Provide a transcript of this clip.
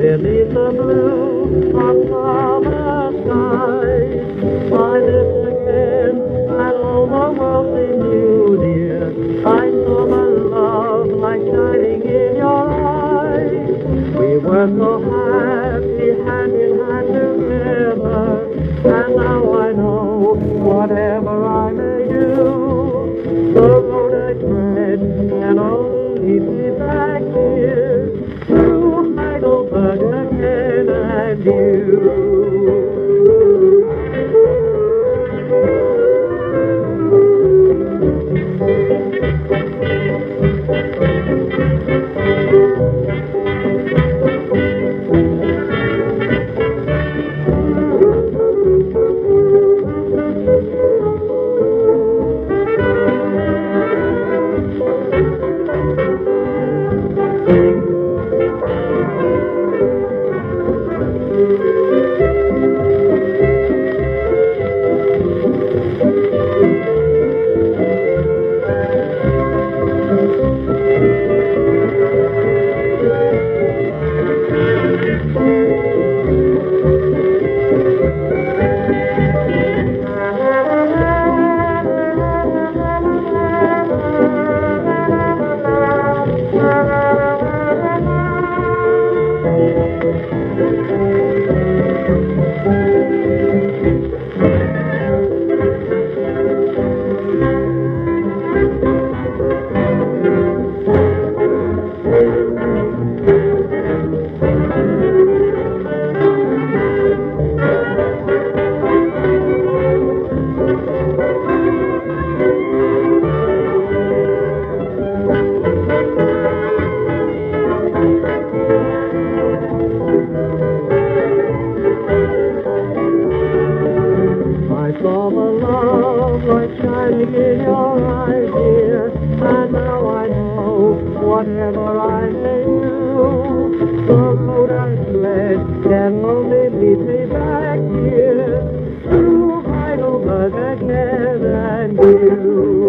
beneath the blue of summer skies. Find it you. In your eyes, dear, and now I know whatever I may do, the road I tread can only lead me back here to Heidelberg again and you.